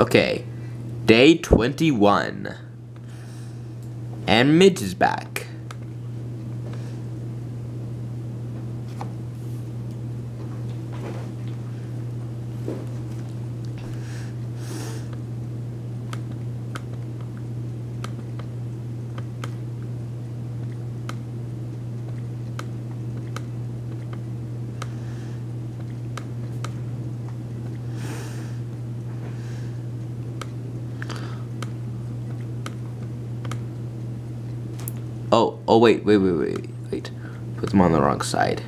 Okay, day 21. And Mitch is back. Oh, oh wait, wait, wait, wait, wait. Put them on the wrong side.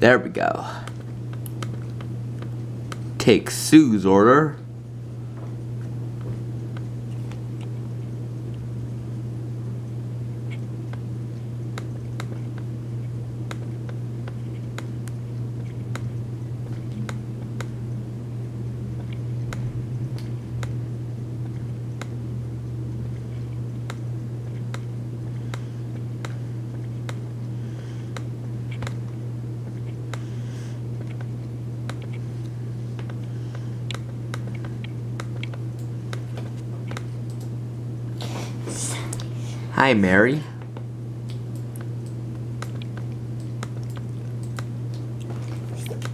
There we go. Take Sue's order. Hi, Mary.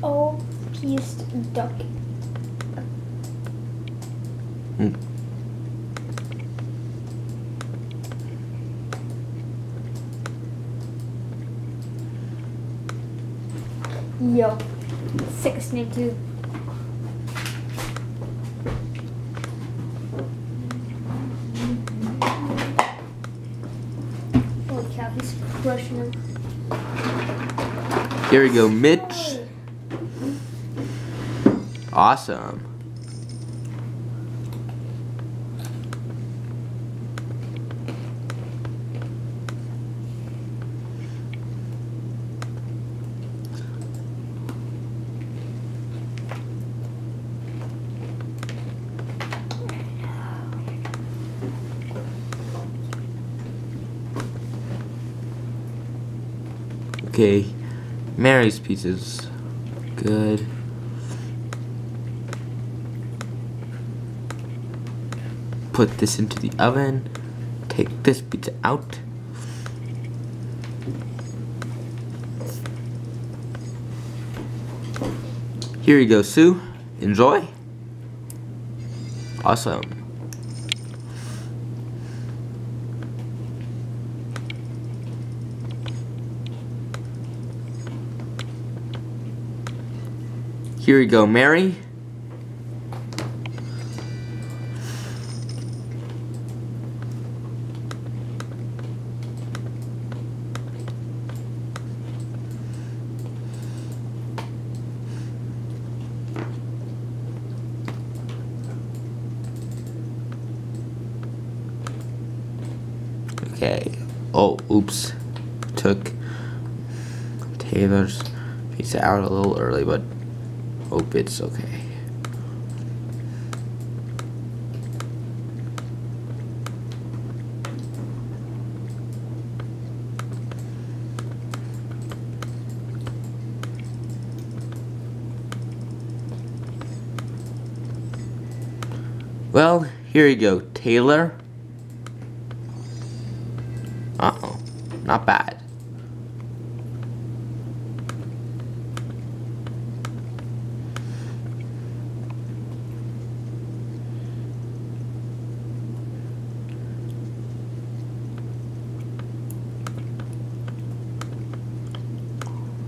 Oh, piece duck. Mm. Yo, sick snake crushing him. Here we go, Mitch. Awesome. Okay, Mary's pizza's good. Put this into the oven. Take this pizza out. Here you go, Sue. Enjoy. Awesome. Here we go, Mary. Okay. Oh, oops. Took Taylor's pizza out a little early, but hope it's okay. Well, here you go, Taylor. Uh-oh. Not bad.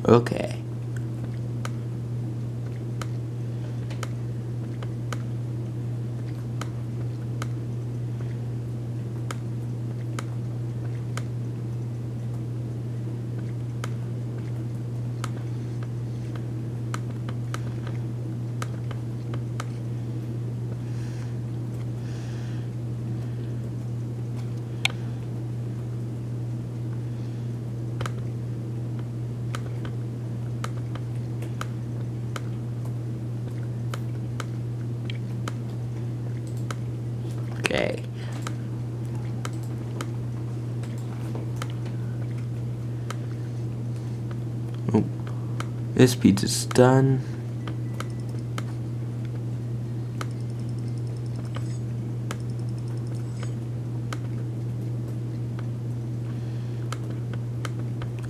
Okay. Okay. Oh, this pizza's done.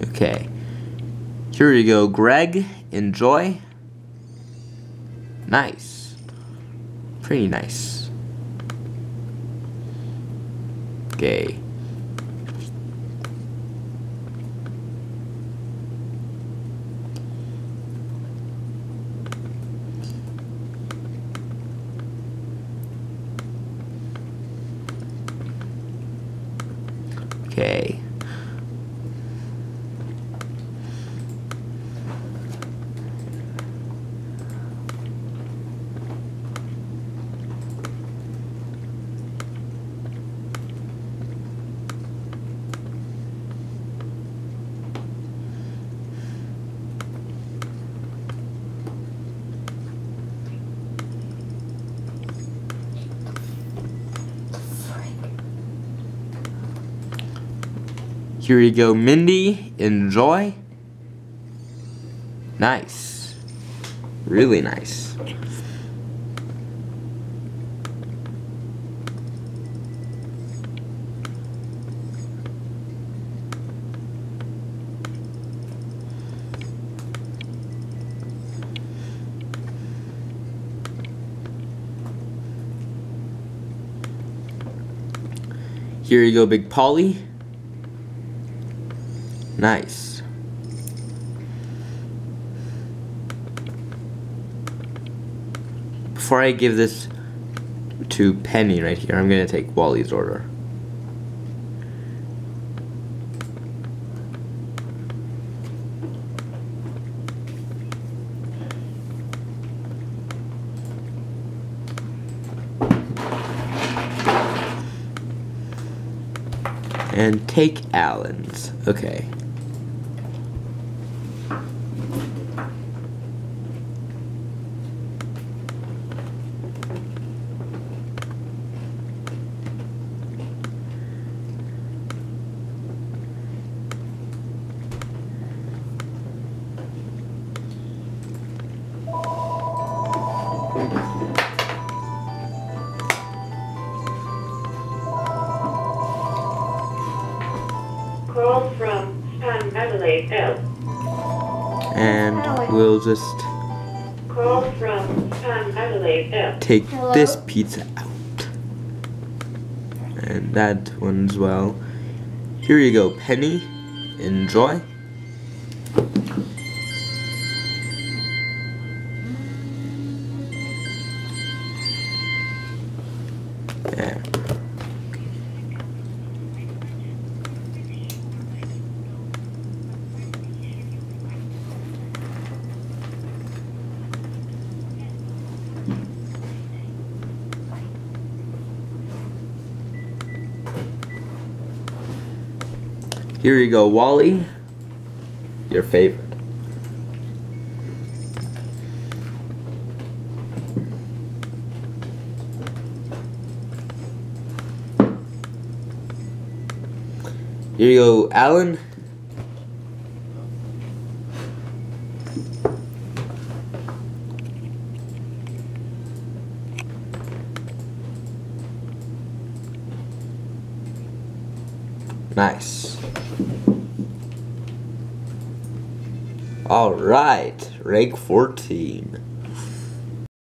Okay. Here you go, Greg. Enjoy. Nice. Pretty nice. Okay. Okay. Here you go, Mindy. Enjoy. Nice. Really nice. Here you go, Big Pauly. Nice. Before I give this to Penny right here, I'm gonna take Wally's order. And take Allen's. Okay. And we'll just Call from Span Adelaide take Hello? this pizza out. And that one as well. Here you go, Penny. Enjoy. Here you go, Wally. Your favorite. Here you go, Alan. Nice. All right, rank 14.